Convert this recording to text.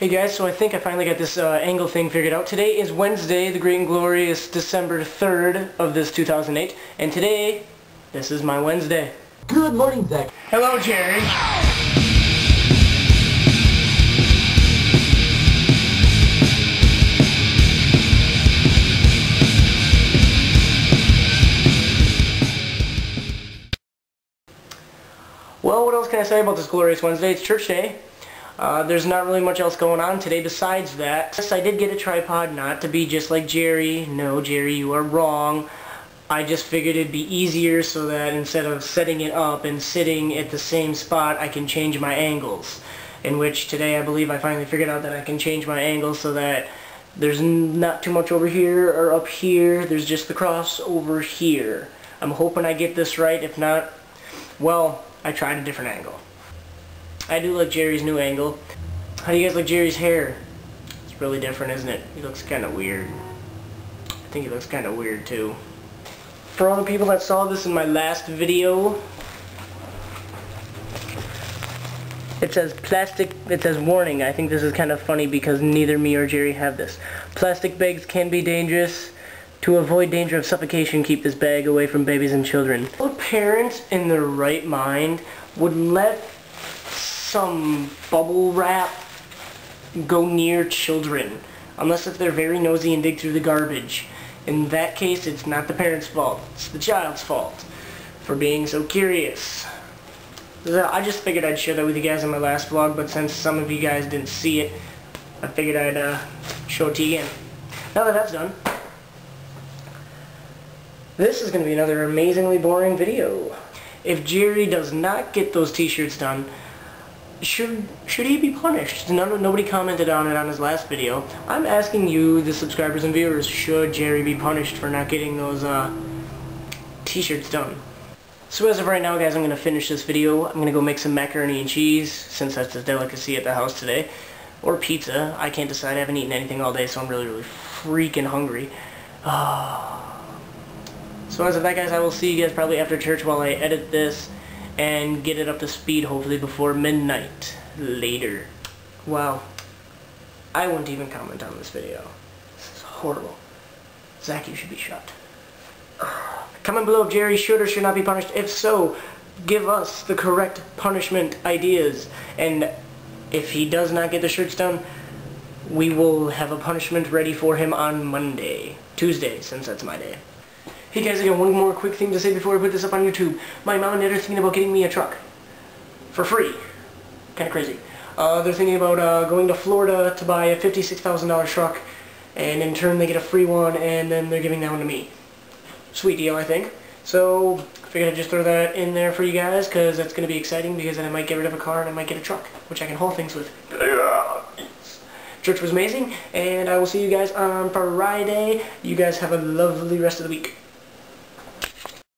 Hey guys, so I think I finally got this uh, angle thing figured out. Today is Wednesday, the great and glorious December 3rd of this 2008, and today, this is my Wednesday. Good morning, Zach. Hello, Jerry. Well, what else can I say about this glorious Wednesday? It's church day. Uh, there's not really much else going on today besides that. Yes, I did get a tripod, not to be just like Jerry. No, Jerry, you are wrong. I just figured it'd be easier so that instead of setting it up and sitting at the same spot, I can change my angles. In which today I believe I finally figured out that I can change my angles so that there's not too much over here or up here. There's just the cross over here. I'm hoping I get this right. If not, well, I tried a different angle. I do like Jerry's new angle. How do you guys like Jerry's hair? It's really different, isn't it? He looks kind of weird. I think he looks kind of weird, too. For all the people that saw this in my last video, it says plastic, it says warning. I think this is kind of funny because neither me or Jerry have this. Plastic bags can be dangerous. To avoid danger of suffocation, keep this bag away from babies and children. What parents in their right mind would let some bubble wrap go near children? Unless if they're very nosy and dig through the garbage. In that case, it's not the parent's fault. It's the child's fault for being so curious. I just figured I'd share that with you guys in my last vlog, but since some of you guys didn't see it, I figured I'd uh, show it to you again. Now that that's done, this is going to be another amazingly boring video. If Jerry does not get those t-shirts done, should should he be punished? None, nobody commented on it on his last video. I'm asking you, the subscribers and viewers, should Jerry be punished for not getting those uh, t-shirts done? So as of right now, guys, I'm going to finish this video. I'm going to go make some macaroni and cheese, since that's a delicacy at the house today. Or pizza. I can't decide. I haven't eaten anything all day, so I'm really, really freaking hungry. So as of that guys, I will see you guys probably after church while I edit this and get it up to speed hopefully before midnight. Later. Wow. I wouldn't even comment on this video. This is horrible. Zach, you should be shot. Comment below if Jerry should or should not be punished. If so, give us the correct punishment ideas. And if he does not get the shirts done, we will have a punishment ready for him on Monday. Tuesday, since that's my day. Hey guys, I got one more quick thing to say before I put this up on YouTube. My mom and dad are thinking about getting me a truck. For free. Kind of crazy. Uh, they're thinking about uh, going to Florida to buy a $56,000 truck, and in turn they get a free one, and then they're giving that one to me. Sweet deal, I think. So, figured I'd just throw that in there for you guys, because that's going to be exciting, because then I might get rid of a car and I might get a truck, which I can haul things with. Church was amazing, and I will see you guys on Friday. You guys have a lovely rest of the week.